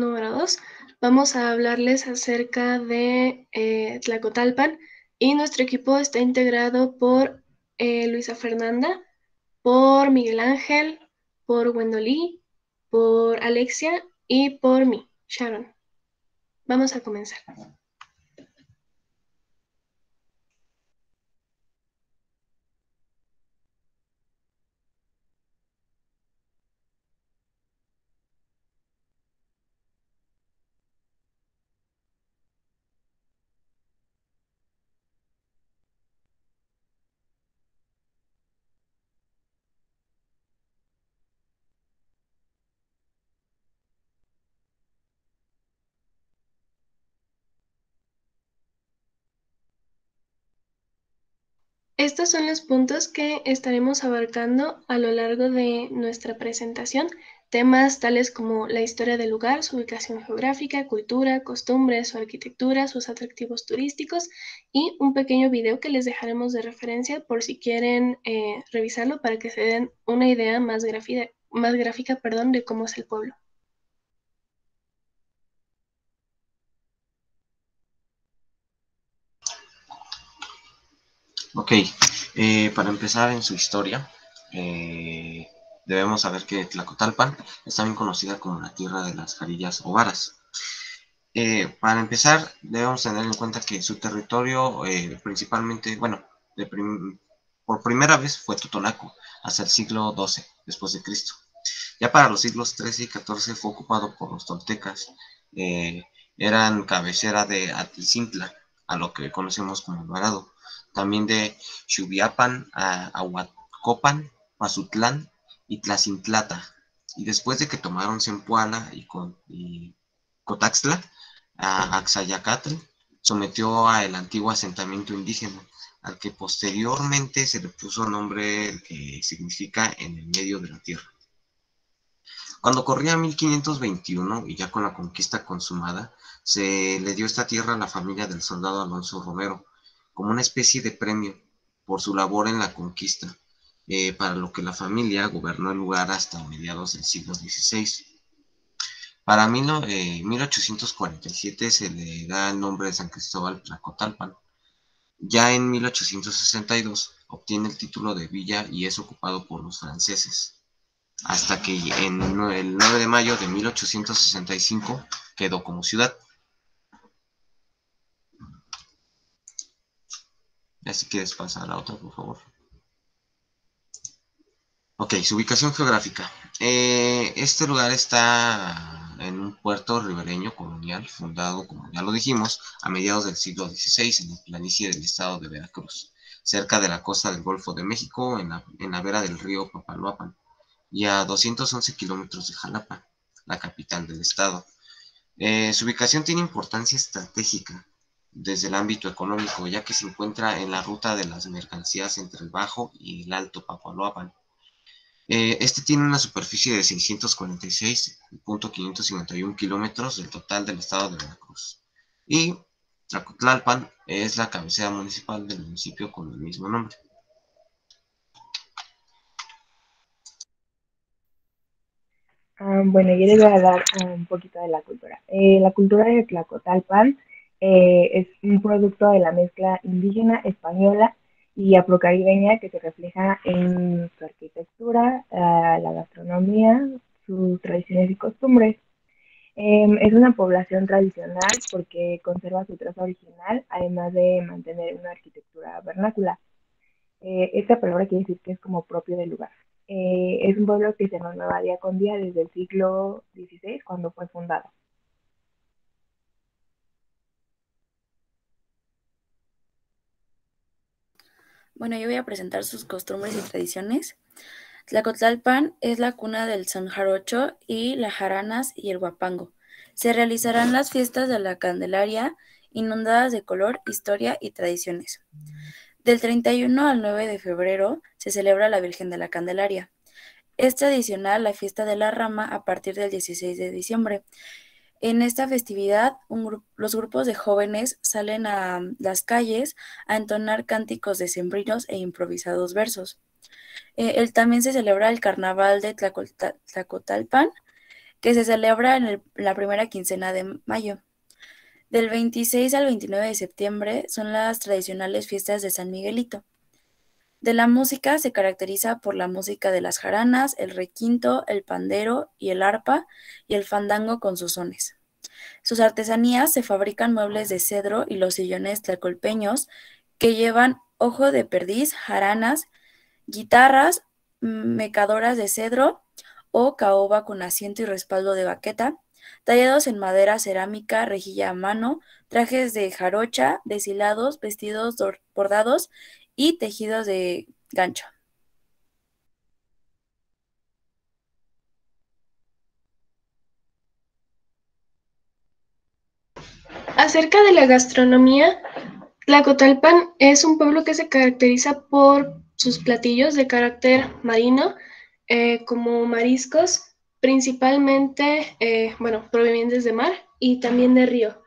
número 2 vamos a hablarles acerca de eh, Tlacotalpan y nuestro equipo está integrado por eh, Luisa Fernanda, por Miguel Ángel, por Wendolí, por Alexia y por mí, Sharon. Vamos a comenzar. Estos son los puntos que estaremos abarcando a lo largo de nuestra presentación, temas tales como la historia del lugar, su ubicación geográfica, cultura, costumbres, su arquitectura, sus atractivos turísticos y un pequeño video que les dejaremos de referencia por si quieren eh, revisarlo para que se den una idea más, más gráfica perdón, de cómo es el pueblo. Ok, eh, para empezar en su historia, eh, debemos saber que Tlacotalpan está bien conocida como la tierra de las carillas o varas. Eh, para empezar, debemos tener en cuenta que su territorio principalmente, bueno, por primera vez fue Totonaco, hasta el siglo XII después de Cristo. Ya para los siglos XIII y XIV fue ocupado por los toltecas. eran cabecera de Atlcintla, a lo que conocemos como Alvarado también de Xubiapan, Ahuacopan, Pazutlán y Tlacintlata. Y después de que tomaron Zempoala y, y Cotaxtla, a Axayacatl sometió al antiguo asentamiento indígena, al que posteriormente se le puso nombre que significa en el medio de la tierra. Cuando corría 1521 y ya con la conquista consumada, se le dio esta tierra a la familia del soldado Alonso Romero, como una especie de premio por su labor en la conquista, eh, para lo que la familia gobernó el lugar hasta mediados del siglo XVI. Para 1847 eh, se le da el nombre de San Cristóbal Tlacotalpan. Ya en 1862 obtiene el título de villa y es ocupado por los franceses, hasta que en el 9 de mayo de 1865 quedó como ciudad. Si quieres pasar a la otra, por favor. Ok, su ubicación geográfica. Eh, este lugar está en un puerto ribereño colonial fundado, como ya lo dijimos, a mediados del siglo XVI en la planicie del estado de Veracruz, cerca de la costa del Golfo de México, en la, en la vera del río Papaloapan, y a 211 kilómetros de Jalapa, la capital del estado. Eh, su ubicación tiene importancia estratégica, desde el ámbito económico, ya que se encuentra en la ruta de las mercancías entre el Bajo y el Alto Papaloapan. Eh, este tiene una superficie de 646.551 kilómetros del total del estado de Veracruz. Y Tlacotlalpan es la cabecera municipal del municipio con el mismo nombre. Ah, bueno, yo les voy a dar un poquito de la cultura. Eh, la cultura de Tlacotalpan eh, es un producto de la mezcla indígena, española y afrocaribeña que se refleja en su arquitectura, eh, la gastronomía, sus tradiciones y costumbres. Em, es una población tradicional porque conserva su traza original, además de mantener una arquitectura vernácula. Eh, esta palabra quiere decir que es como propio del lugar. es un pueblo que se renueva día con día desde el siglo XVI, cuando fue fundado. Bueno, yo voy a presentar sus costumbres y tradiciones. Tlacotlalpan es la cuna del San Jarocho y las jaranas y el guapango. Se realizarán las fiestas de la Candelaria, inundadas de color, historia y tradiciones. Del 31 al 9 de febrero se celebra la Virgen de la Candelaria. Es tradicional la fiesta de la rama a partir del 16 de diciembre en esta festividad, los grupos de jóvenes salen a las calles a entonar cánticos decembrinos e improvisados versos. Eh, también se celebra el carnaval de Tlacotalpan. que se celebra en la primera quincena de mayo. Del 26 al 29 de septiembre son las tradicionales fiestas de San Miguelito. De la música se caracteriza por la música de las jaranas, el requinto, el pandero y el arpa y el fandango con sus sones. Sus artesanías se fabrican muebles de cedro y los sillones tlacolpeños que llevan ojo de perdiz, jaranas, guitarras, mecadoras de cedro o caoba con asiento y respaldo de baqueta, tallados en madera, cerámica, rejilla a mano, trajes de jarocha, deshilados, vestidos bordados y tejidos de gancho. Acerca de la gastronomía, Tlacotalpan es un pueblo que se caracteriza por sus platillos de carácter marino, eh, como mariscos, principalmente, eh, bueno, provenientes de mar y también de río.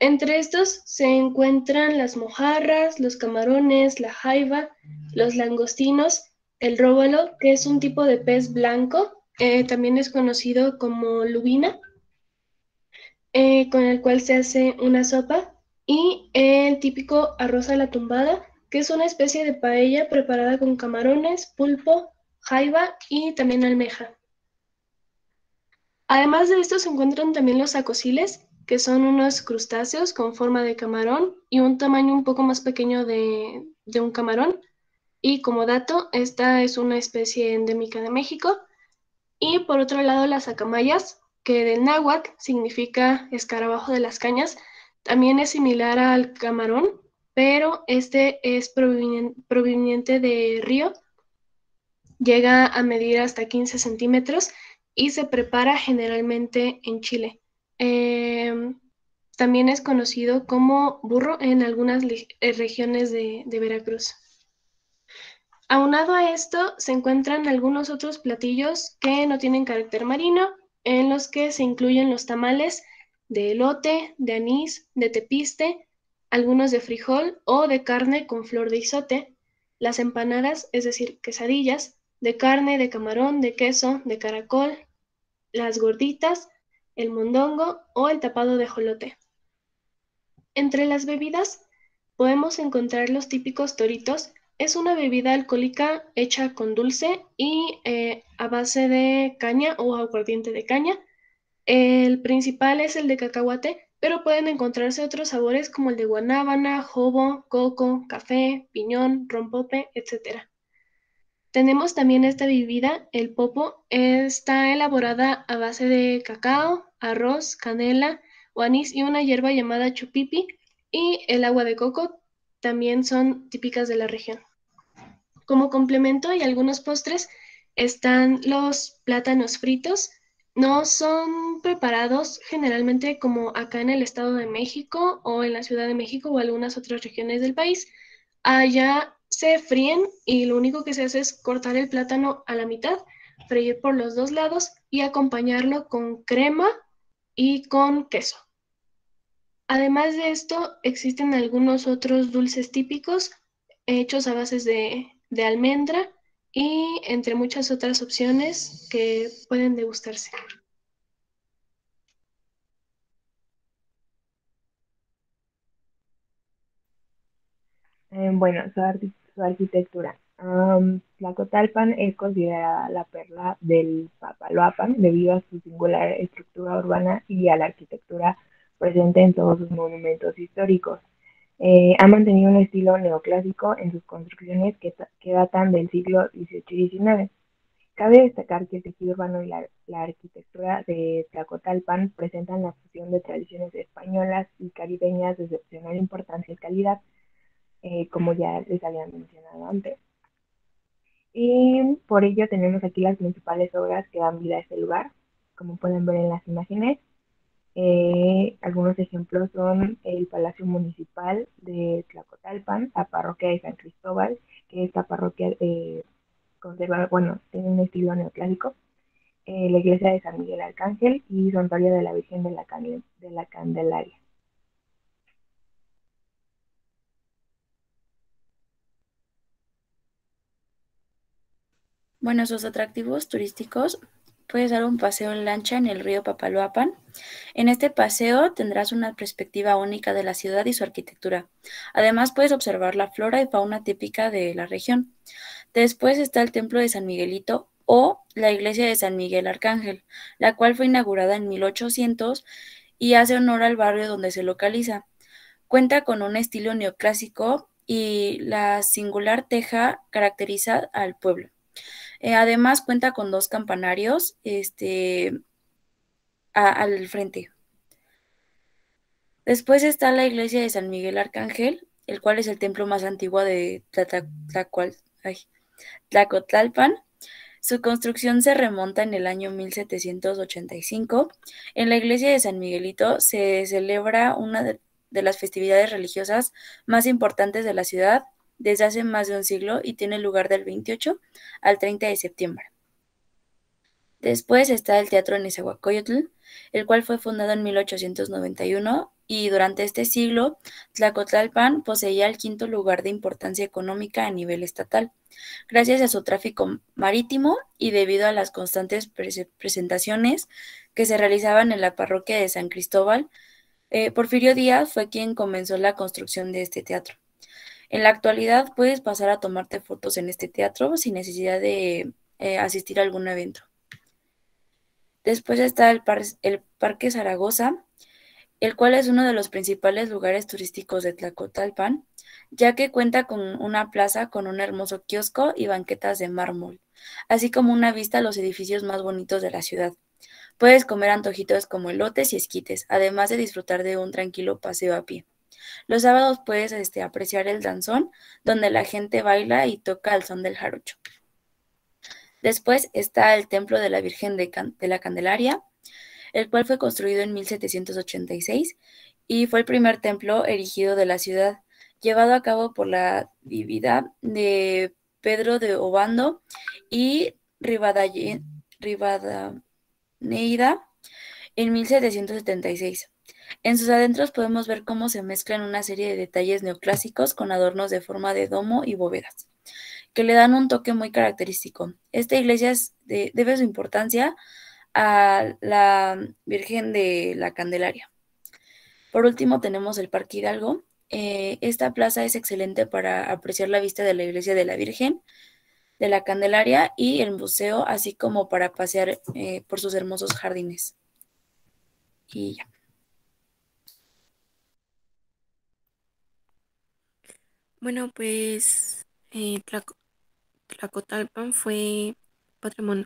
Entre estos se encuentran las mojarras, los camarones, la jaiba, los langostinos, el róbalo, que es un tipo de pez blanco, eh, también es conocido como lubina, eh, con el cual se hace una sopa, y el típico arroz a la tumbada, que es una especie de paella preparada con camarones, pulpo, jaiba y también almeja. Además de esto se encuentran también los acosiles, que son unos crustáceos con forma de camarón y un tamaño un poco más pequeño de, un camarón. Y como dato, esta es una especie endémica de México. Y por otro lado, las acamayas, que del náhuatl significa escarabajo de las cañas, también es similar al camarón, pero este es proveniente de río. Llega a medir hasta 15 centímetros y se prepara generalmente en Chile. Em, también es conocido como burro en algunas eh, regiones de, de Veracruz. Aunado a esto, se encuentran algunos otros platillos que no tienen carácter marino, en los que se incluyen los tamales de elote, de anís, de tepiste, algunos de frijol o de carne con flor de isote, las empanadas, es decir, quesadillas, de carne, de camarón, de queso, de caracol, las gorditas, el mondongo o el tapado de jolote. Entre las bebidas podemos encontrar los típicos toritos. Es una bebida alcohólica hecha con dulce y eh, a base de caña o aguardiente de caña. El principal es el de cacahuate, pero pueden encontrarse otros sabores como el de guanábana, jobo, coco, café, piñón, rompope, etc. Tenemos también esta bebida, el popo. Está elaborada a base de cacao, arroz, canela o y una hierba llamada chupipi. Y el agua de coco también son típicas de la región. Como complemento y algunos postres están los plátanos fritos. No son preparados generalmente como acá en el Estado de México o en la Ciudad de México o algunas otras regiones del país. Allá se fríen y lo único que se hace es cortar el plátano a la mitad, freír por los dos lados y acompañarlo con crema y con queso. Además de esto, existen algunos otros dulces típicos hechos a bases de, de almendra y entre muchas otras opciones que pueden degustarse. Eh, bueno, su arquitectura. Um, Tlacotalpan es considerada la perla del Papaloapan debido a su singular estructura urbana y a la arquitectura presente en todos sus monumentos históricos. Eh, ha mantenido un estilo neoclásico en sus construcciones que, datan del siglo XVIII y XIX. Cabe destacar que el tejido urbano y la, la, arquitectura de Tlacotalpan presentan la fusión de tradiciones españolas y caribeñas de excepcional importancia y calidad, eh, como ya les había mencionado antes. Y por ello tenemos aquí las principales obras que dan vida a este lugar, como pueden ver en las imágenes. Eh, algunos ejemplos son el Palacio Municipal de Tlacotalpan, la parroquia de San Cristóbal, que esta parroquia eh, conserva, bueno, tiene un estilo neoclásico, la iglesia de San Miguel Arcángel y Santuario de la Virgen de la, de la Candelaria. Bueno, sus atractivos turísticos puedes dar un paseo en lancha en el río Papaloapan. En este paseo tendrás una perspectiva única de la ciudad y su arquitectura. Además, puedes observar la flora y fauna típica de la región. Después está el templo de San Miguelito o la iglesia de San Miguel Arcángel, la cual fue inaugurada en 1800 y hace honor al barrio donde se localiza. Cuenta con un estilo neoclásico y la singular teja caracteriza al pueblo. Eh, además cuenta con dos campanarios este, al frente. Después está la iglesia de San Miguel Arcángel, el cual es el templo más antiguo de Tlacotlalpan. Su construcción se remonta en el año 1785. En la iglesia de San Miguelito se celebra una de, las festividades religiosas más importantes de la ciudad desde hace más de un siglo y tiene lugar del 28 al 30 de septiembre. Después está el Teatro Nezahualcóyotl, el cual fue fundado en 1891 y durante este siglo Tlacotlalpan poseía el quinto lugar de importancia económica a nivel estatal, gracias a su tráfico marítimo y debido a las constantes presentaciones que se realizaban en la parroquia de San Cristóbal. Eh, Porfirio Díaz fue quien comenzó la construcción de este teatro. En la actualidad puedes pasar a tomarte fotos en este teatro sin necesidad de eh, asistir a algún evento. Después está el, el Parque Zaragoza, el cual es uno de los principales lugares turísticos de Tlacotalpan, ya que cuenta con una plaza con un hermoso kiosco y banquetas de mármol, así como una vista a los edificios más bonitos de la ciudad. Puedes comer antojitos como elotes y esquites, además de disfrutar de un tranquilo paseo a pie. Los sábados puedes este, apreciar el danzón, donde la gente baila y toca al son del jarocho. Después está el Templo de la Virgen de, la Candelaria, el cual fue construido en 1786 y fue el primer templo erigido de la ciudad, llevado a cabo por la divinidad de Pedro de Obando y Rivadaneida en 1776. En sus adentros podemos ver cómo se mezclan una serie de detalles neoclásicos con adornos de forma de domo y bóvedas, que le dan un toque muy característico. Esta iglesia debe su importancia a la Virgen de la Candelaria. Por último tenemos el Parque Hidalgo. Eh, esta plaza es excelente para apreciar la vista de la iglesia de la Virgen de la Candelaria y el museo, así como para pasear eh, por sus hermosos jardines. Y ya. Bueno, pues eh, Tlacotalpan fue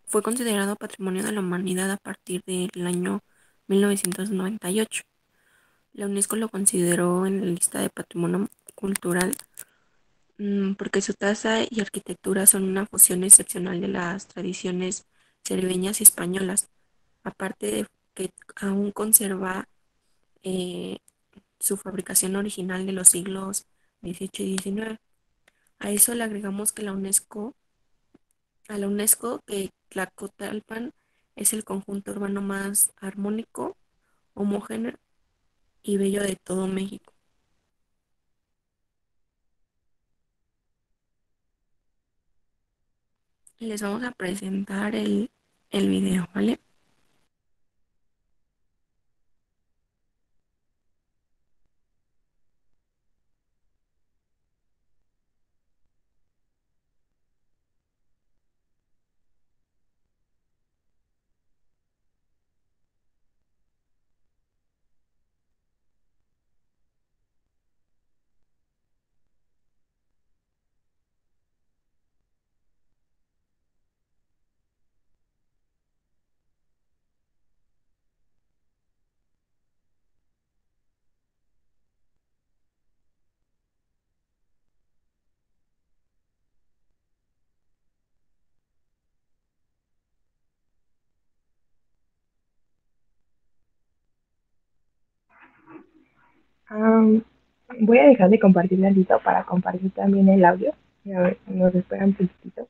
fue considerado Patrimonio de la Humanidad a partir del año 1998. La UNESCO lo consideró en la lista de Patrimonio Cultural mm, porque su tasa y arquitectura son una fusión excepcional de las tradiciones caribeñas y españolas, aparte de que aún conserva eh, su fabricación original de los siglos XVIII y XIX. A eso le agregamos que la UNESCO a la UNESCO que Tlacotalpan es el conjunto urbano más armónico, homogéneo y bello de todo México. Les vamos a presentar el, el video, ¿vale? Voy a dejar de compartir lista para compartir también el audio. A ver, nos esperan un poquitito.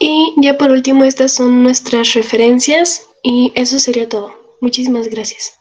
Y ya por último, estas son nuestras referencias y eso sería todo. Muchísimas gracias.